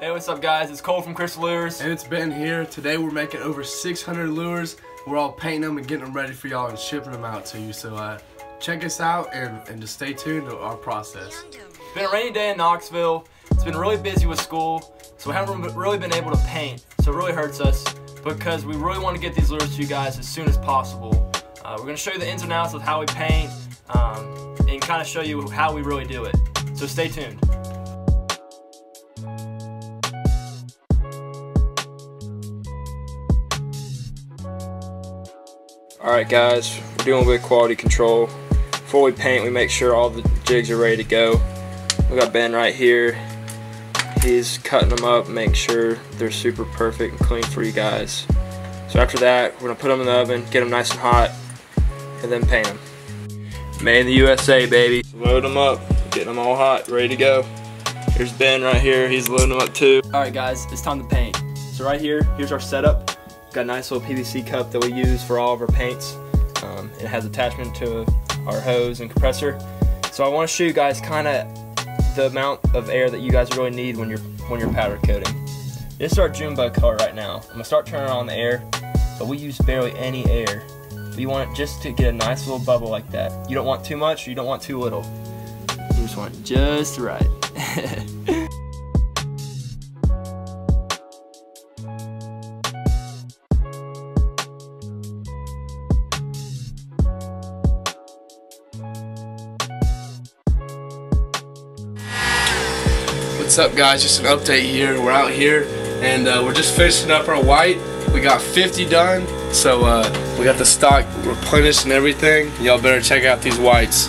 Hey, what's up, guys? It's Cole from Crystal Lures. And it's Ben here. Today we're making over 600 lures. We're all painting them and getting them ready for y'all and shipping them out to you. So uh, check us out and, and just stay tuned to our process. It's been a rainy day in Knoxville. It's been really busy with school, so we haven't really been able to paint. So it really hurts us because we really want to get these lures to you guys as soon as possible. Uh, we're going to show you the ins and outs of how we paint um, and kind of show you how we really do it. So stay tuned. Alright guys, we're doing a bit of quality control. Before we paint, we make sure all the jigs are ready to go. We got Ben right here. He's cutting them up, making sure they're super perfect and clean for you guys. So after that, we're gonna put them in the oven, get them nice and hot, and then paint them. Made in the USA, baby. Load them up, getting them all hot, ready to go. Here's Ben right here, he's loading them up too. Alright guys, it's time to paint. So right here, here's our setup. Got a nice little PVC cup that we use for all of our paints. Um, it has attachment to our hose and compressor. So I want to show you guys kind of the amount of air that you guys really need when you're when you're powder coating. This is our Jumbo color right now. I'm gonna start turning on the air, but we use barely any air. You want it just to get a nice little bubble like that. You don't want too much, you don't want too little. You just want just right. What's up guys, just an update here. We're out here and uh, we're just finishing up our white. We got 50 done, so uh, we got the stock replenished and everything. Y'all better check out these whites.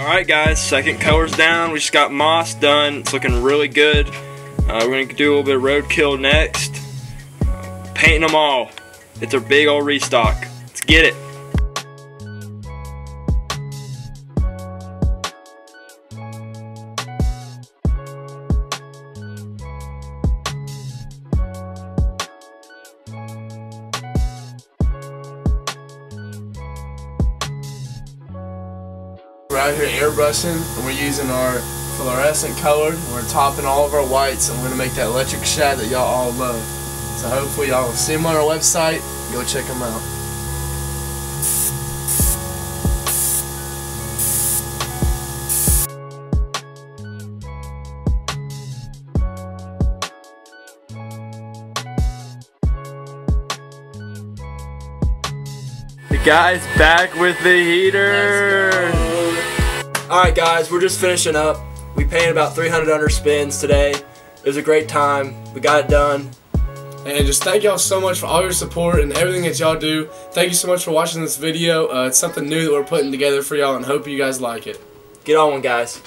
Alright guys, second color's down. We just got moss done. It's looking really good. Uh, we're going to do a little bit of roadkill next. Painting them all. It's a big old restock. Let's get it. We're out here airbrushing and we're using our fluorescent color. We're topping all of our whites and we're to make that electric shad that y'all all love. So hopefully y'all will see them on our website. Go check them out. The guy's back with the heater. Alright guys, we're just finishing up. We painted about 300 Underspins today. It was a great time. We got it done. And just thank y'all so much for all your support and everything that y'all do. Thank you so much for watching this video. Uh, it's something new that we're putting together for y'all and hope you guys like it. Get on one, guys.